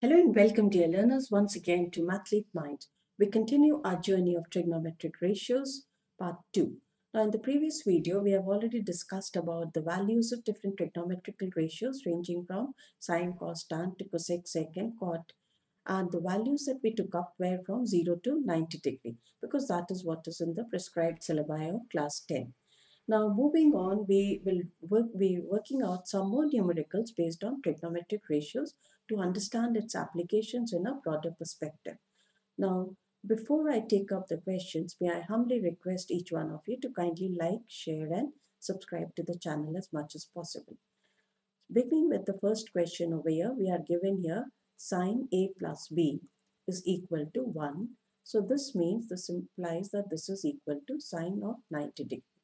Hello and welcome dear learners once again to Mathlete Mind. We continue our journey of trigonometric ratios part 2. Now in the previous video we have already discussed about the values of different trigonometrical ratios ranging from sine, cos, tan to cosec, sec and cot and the values that we took up were from 0 to 90 degree because that is what is in the prescribed syllabi of class 10. Now moving on, we will work, be working out some more numericals based on trigonometric ratios to understand its applications in a broader perspective. Now, before I take up the questions, may I humbly request each one of you to kindly like, share and subscribe to the channel as much as possible. Beginning with the first question over here, we are given here sine A plus B is equal to 1. So this means this implies that this is equal to sine of 90 degree.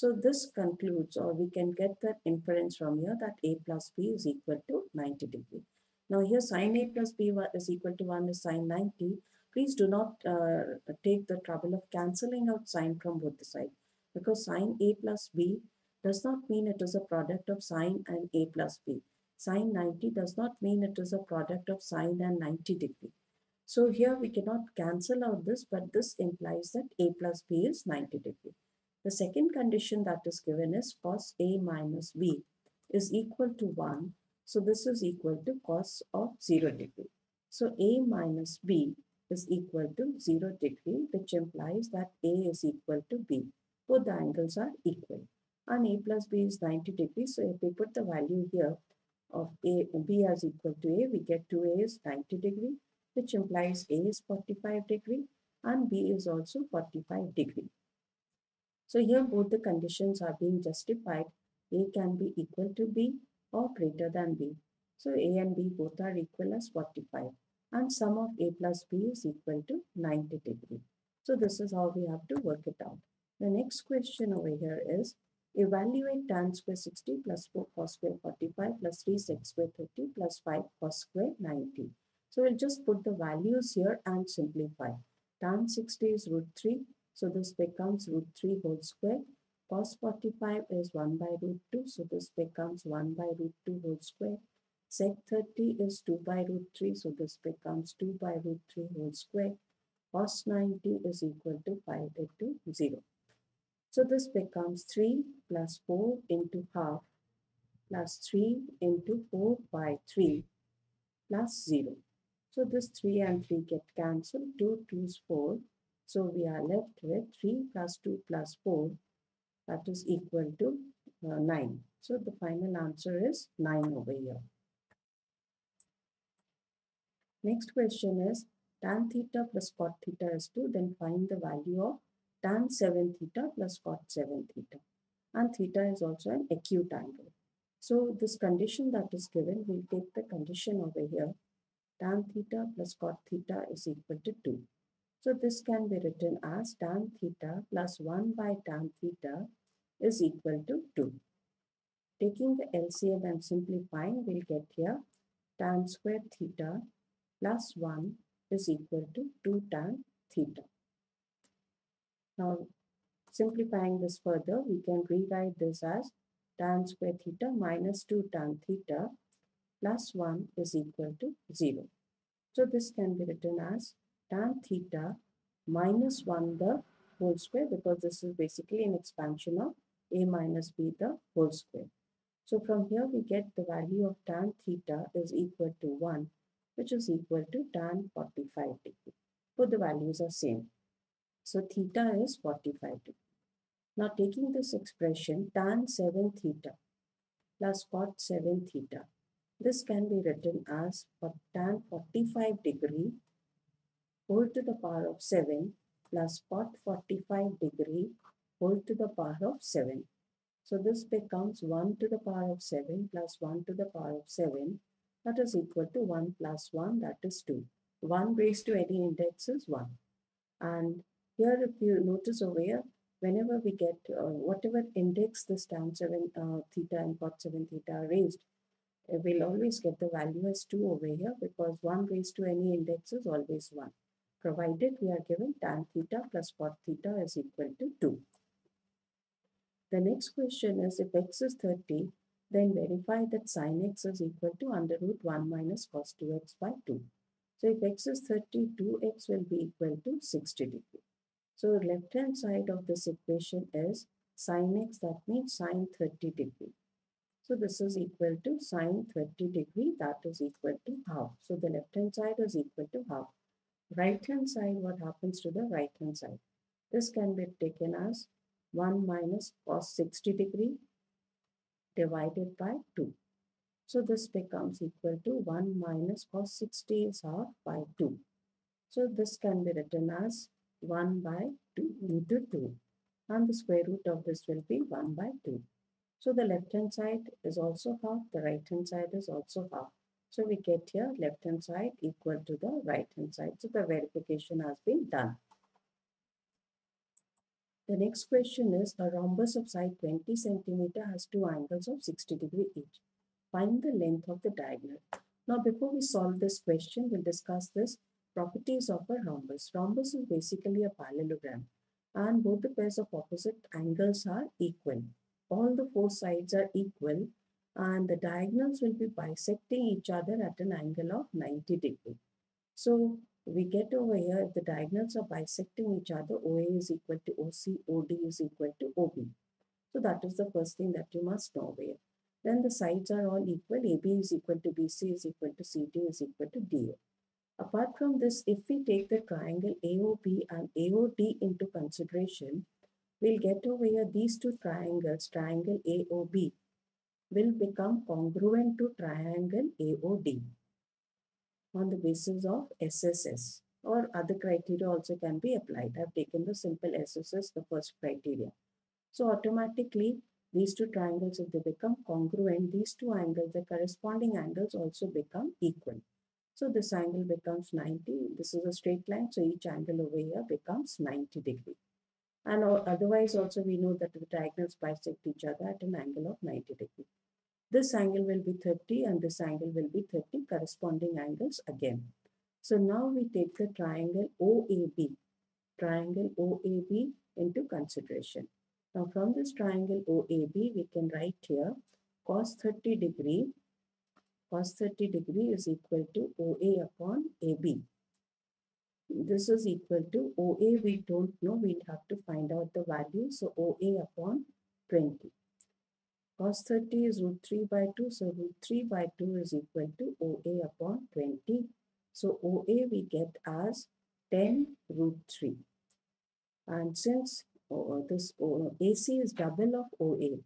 So this concludes or we can get that inference from here that A plus B is equal to 90 degree. Now here sine A plus B is equal to 1 is sine 90. Please do not uh, take the trouble of cancelling out sine from both the sides because sine A plus B does not mean it is a product of sine and A plus B. Sine 90 does not mean it is a product of sine and 90 degree. So here we cannot cancel out this but this implies that A plus B is 90 degree. The second condition that is given is cos A minus B is equal to 1 so this is equal to cos of 0 degree. So A minus B is equal to 0 degree which implies that A is equal to B. Both the angles are equal. And A plus B is 90 degrees. So if we put the value here of A, B as equal to A, we get 2A is 90 degree which implies A is 45 degree and B is also 45 degree. So here both the conditions are being justified. A can be equal to B or greater than b. So a and b both are equal as 45 and sum of a plus b is equal to 90 degree. So this is how we have to work it out. The next question over here is evaluate tan square 60 plus 4 cos square 45 plus 3 sec square 30 plus 5 cos square 90. So we'll just put the values here and simplify. Tan 60 is root 3. So this becomes root 3 whole square Cos 45 is 1 by root 2. So this becomes 1 by root 2 whole square. Sec 30 is 2 by root 3. So this becomes 2 by root 3 whole square. Cos 90 is equal to 5 into 0. So this becomes 3 plus 4 into half plus 3 into 4 by 3 plus 0. So this 3 and 3 get cancelled. 2 2 is 4. So we are left with 3 plus 2 plus 4 that is equal to uh, 9. So the final answer is 9 over here. Next question is tan theta plus cot theta is 2 then find the value of tan 7 theta plus cot 7 theta and theta is also an acute angle. So this condition that is given we'll take the condition over here tan theta plus cot theta is equal to 2. So this can be written as tan theta plus 1 by tan theta is equal to 2. Taking the LCM and simplifying, we'll get here tan square theta plus 1 is equal to 2 tan theta. Now, simplifying this further, we can rewrite this as tan square theta minus 2 tan theta plus 1 is equal to 0. So this can be written as tan theta minus 1 the whole square because this is basically an expansion of a minus b the whole square. So from here we get the value of tan theta is equal to 1 which is equal to tan 45 degree. Both the values are same. So theta is 45 degree. Now taking this expression tan 7 theta plus cot 7 theta. This can be written as for tan 45 degree whole to the power of 7 plus cot 45 degree whole to the power of 7. So this becomes 1 to the power of 7 plus 1 to the power of 7 that is equal to 1 plus 1 that is 2. 1 raised to any index is 1. And here if you notice over here, whenever we get uh, whatever index this tan 7 uh, theta and cot 7 theta raised, we'll always get the value as 2 over here because 1 raised to any index is always 1 provided we are given tan theta plus cot theta is equal to 2. The next question is if x is 30, then verify that sine x is equal to under root 1 minus cos 2x by 2. So if x is 30, 2x will be equal to 60 degree. So left hand side of this equation is sine x that means sine 30 degree. So this is equal to sine 30 degree that is equal to half. So the left hand side is equal to half. Right hand side what happens to the right hand side? This can be taken as 1 minus cos 60 degree divided by 2. So this becomes equal to 1 minus cos 60 is half by 2. So this can be written as 1 by 2 into 2. And the square root of this will be 1 by 2. So the left hand side is also half, the right hand side is also half. So we get here left hand side equal to the right hand side. So the verification has been done. The next question is a rhombus of side 20 centimeter has two angles of 60 degree each. Find the length of the diagonal. Now before we solve this question, we'll discuss this properties of a rhombus. Rhombus is basically a parallelogram and both the pairs of opposite angles are equal. All the four sides are equal and the diagonals will be bisecting each other at an angle of 90 degree. So we get over here, if the diagonals are bisecting each other, OA is equal to OC, OD is equal to OB. So that is the first thing that you must know over here. Then the sides are all equal. AB is equal to BC is equal to CD is equal to DA. Apart from this, if we take the triangle AOB and AOD into consideration, we'll get over here these two triangles, triangle AOB, will become congruent to triangle AOD on the basis of SSS or other criteria also can be applied. I've taken the simple SSS, the first criteria. So automatically these two triangles, if they become congruent, these two angles, the corresponding angles also become equal. So this angle becomes 90. This is a straight line. So each angle over here becomes 90 degree. And otherwise also we know that the diagonals bisect each other at an angle of 90 degree. This angle will be 30 and this angle will be 30 corresponding angles again. So now we take the triangle OAB, triangle OAB into consideration. Now from this triangle OAB, we can write here cos 30 degree, cos 30 degree is equal to OA upon AB. This is equal to OA, we don't know, we'll have to find out the value. So OA upon 20. Cos 30 is root 3 by 2. So root 3 by 2 is equal to OA upon 20. So OA we get as 10 root 3. And since oh, this uh, oh, AC is double of OA,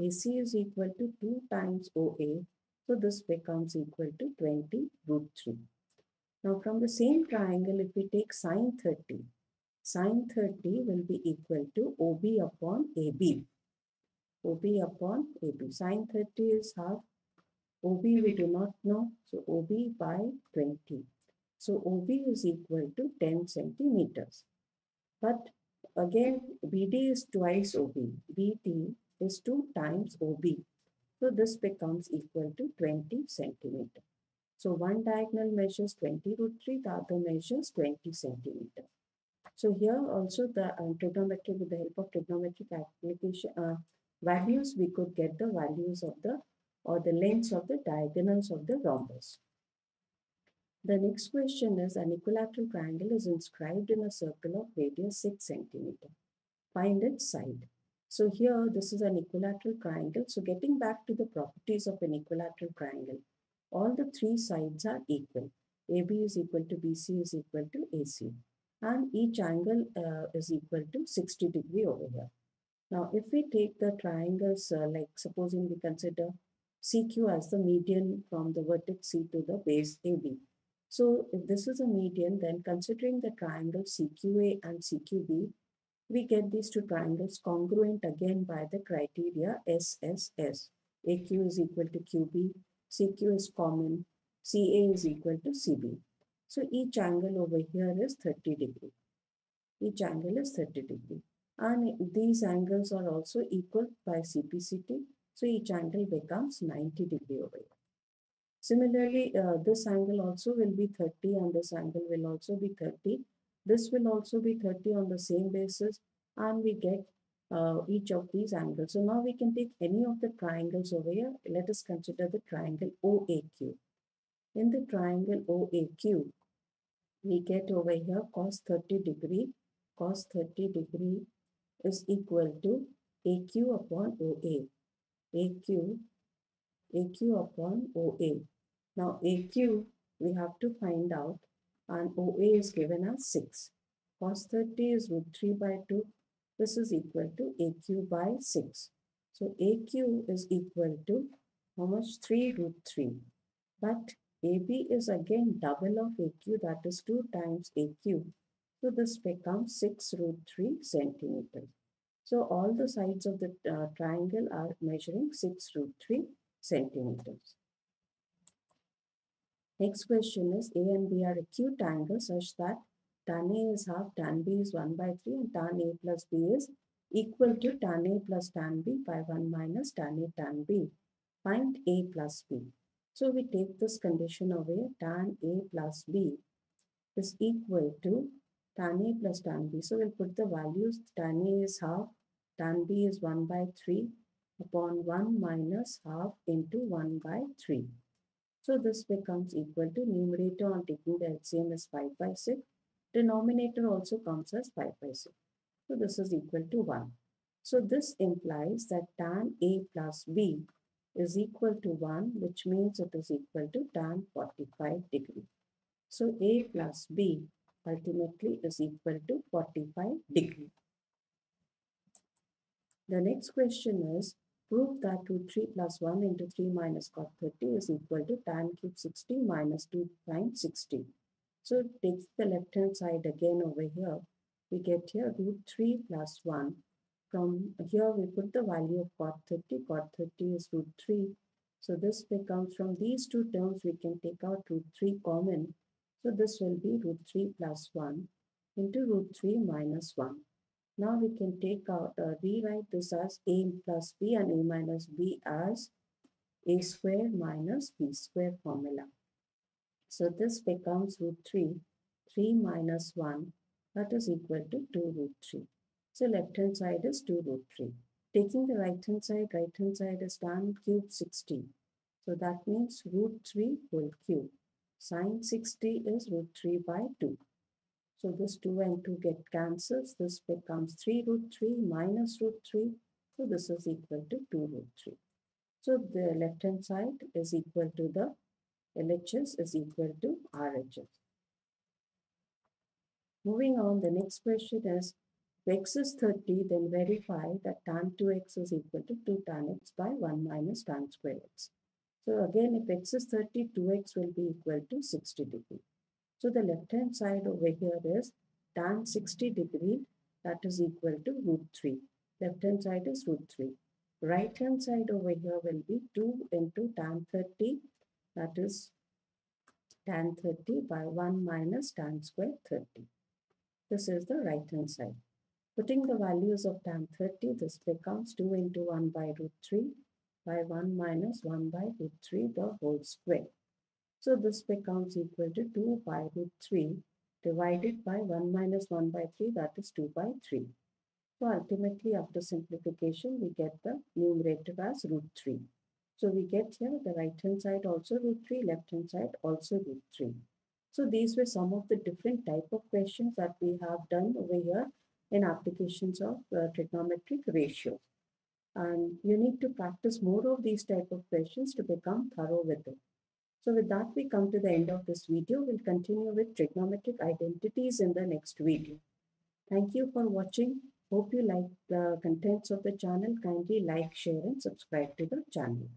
AC is equal to 2 times OA. So this becomes equal to 20 root 3. Now from the same triangle, if we take sine 30, sine 30 will be equal to OB upon AB. OB upon AB. Sine 30 is half. OB we do not know. So OB by 20. So OB is equal to 10 centimeters. But again, BD is twice OB. BD is 2 times OB. So this becomes equal to 20 centimeter. So one diagonal measures 20 root 3, the other measures 20 centimeter. So here also the uh, trigonometry with the help of trigonometric application, uh, values, we could get the values of the or the lengths of the diagonals of the rhombus. The next question is an equilateral triangle is inscribed in a circle of radius 6 centimeter. Find its side. So here this is an equilateral triangle. So getting back to the properties of an equilateral triangle, all the three sides are equal. AB is equal to BC is equal to AC and each angle uh, is equal to 60 degree over here. Now, if we take the triangles, uh, like supposing we consider CQ as the median from the vertex C to the base AB. So if this is a median, then considering the triangle CQA and CQB, we get these two triangles congruent again by the criteria SSS. AQ is equal to QB, CQ is common, CA is equal to CB. So each angle over here is 30 degree. Each angle is 30 degree and these angles are also equal by CPCT. So each angle becomes 90 degree over here. Similarly, uh, this angle also will be 30 and this angle will also be 30. This will also be 30 on the same basis and we get uh, each of these angles. So now we can take any of the triangles over here. Let us consider the triangle OAQ. In the triangle OAQ, we get over here cos 30 degree. Cos 30 degree is equal to AQ upon OA. AQ, AQ upon OA. Now AQ we have to find out and OA is given as 6. Cos 30 is root 3 by 2 this is equal to AQ by 6. So AQ is equal to how much? 3 root 3. But AB is again double of AQ that is 2 times AQ. So this becomes 6 root 3 centimeters. So all the sides of the uh, triangle are measuring 6 root 3 centimeters. Next question is A and B are acute angles such that tan A is half, tan B is 1 by 3 and tan A plus B is equal to tan A plus tan B by 1 minus tan A tan B. Find A plus B. So we take this condition away, tan A plus B is equal to tan A plus tan B. So we'll put the values, tan A is half, tan B is 1 by 3 upon 1 minus half into 1 by 3. So this becomes equal to numerator on taking the LCM is 5 by 6 Denominator also comes as 5 by 6. So this is equal to 1. So this implies that tan A plus B is equal to 1 which means it is equal to tan 45 degree. So A plus B ultimately is equal to 45 degree. The next question is prove that root 3 plus 1 into 3 minus cot 30 is equal to tan cube 60 minus 2 times 60. So take the left hand side again over here. We get here root 3 plus 1. From here we put the value of cot 30. Cot 30 is root 3. So this becomes from these two terms we can take out root 3 common. So this will be root 3 plus 1 into root 3 minus 1. Now we can take out, uh, rewrite this as a plus b and a minus b as a square minus b square formula. So this becomes root 3. 3 minus 1 that is equal to 2 root 3. So left hand side is 2 root 3. Taking the right hand side, right hand side is tan cube 60. So that means root 3 whole cube. Sine 60 is root 3 by 2. So this 2 and 2 get cancels. This becomes 3 root 3 minus root 3. So this is equal to 2 root 3. So the left hand side is equal to the LHS is equal to RHS. Moving on, the next question is, if x is 30, then verify that tan 2x is equal to 2 tan x by 1 minus tan square x. So again, if x is 30, 2x will be equal to 60 degree. So the left hand side over here is tan 60 degree that is equal to root 3. Left hand side is root 3. Right hand side over here will be 2 into tan 30 that is tan 30 by 1 minus tan square 30. This is the right hand side. Putting the values of tan 30, this becomes 2 into 1 by root 3 by 1 minus 1 by root 3 the whole square. So this becomes equal to 2 by root 3 divided by 1 minus 1 by 3 that is 2 by 3. So ultimately after simplification we get the numerator as root 3. So we get here the right hand side also root 3, left hand side also root 3. So these were some of the different type of questions that we have done over here in applications of uh, trigonometric ratios. And you need to practice more of these type of questions to become thorough with it. So with that, we come to the end of this video. We'll continue with trigonometric identities in the next video. Thank you for watching. Hope you like the contents of the channel. Kindly like, share and subscribe to the channel.